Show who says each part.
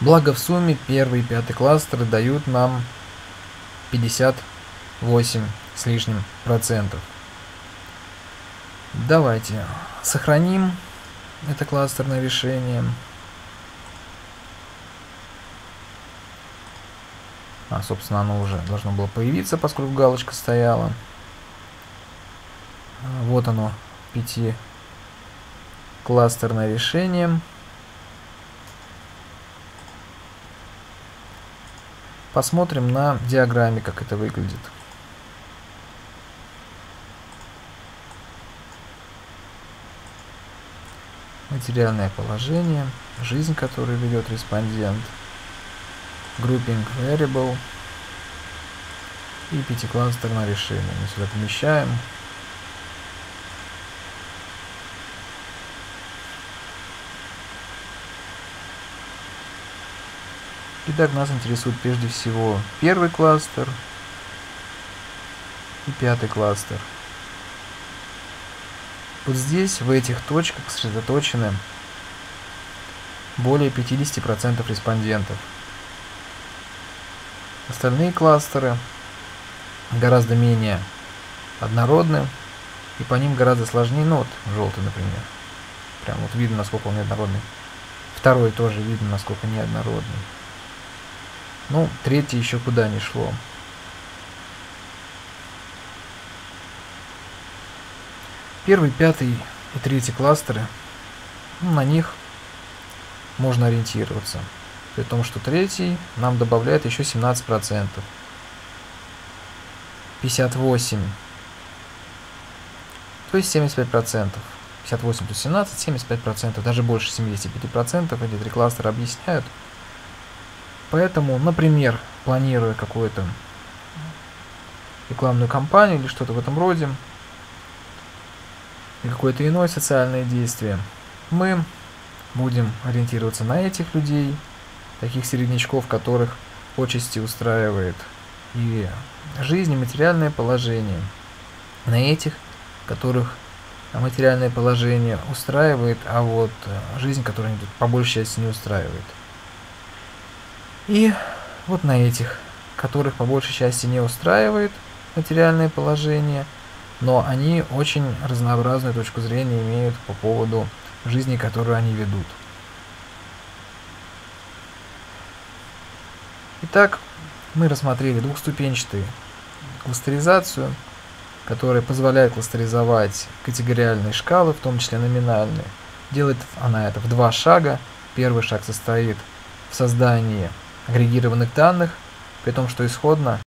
Speaker 1: Благо в сумме первый и пятый кластеры дают нам 58 с лишним процентов. Давайте сохраним это кластерное решение. А, собственно, оно уже должно было появиться, поскольку галочка стояла. Вот оно, пяти кластерное решение. Посмотрим на диаграмме, как это выглядит. Материальное положение, жизнь, которую ведет респондент, grouping variable и пятикластерное решение. Мы сюда помещаем Итак, нас интересует прежде всего первый кластер и пятый кластер. Вот здесь, в этих точках, сосредоточены более 50% респондентов. Остальные кластеры гораздо менее однородны, и по ним гораздо сложнее, ну вот желтый, например. Прям вот видно, насколько он неоднородный. Второй тоже видно, насколько неоднородный. Ну, третье еще куда не шло. Первый, пятый и третий кластеры, ну, на них можно ориентироваться. При том, что третий нам добавляет еще 17%. 58. То есть 75%. 58 плюс 17, 75%, даже больше 75%. Эти три кластера объясняют, Поэтому, например, планируя какую-то рекламную кампанию или что-то в этом роде, и какое-то иное социальное действие, мы будем ориентироваться на этих людей, таких середнячков, которых почести устраивает и жизнь, и материальное положение, на этих, которых материальное положение устраивает, а вот жизнь, которая по большей части не устраивает. И вот на этих, которых по большей части не устраивает материальное положение, но они очень разнообразную точку зрения имеют по поводу жизни, которую они ведут. Итак, мы рассмотрели двухступенчатую кластеризацию, которая позволяет кластеризовать категориальные шкалы, в том числе номинальные. Делает она это в два шага. Первый шаг состоит в создании агрегированных данных, при том, что исходно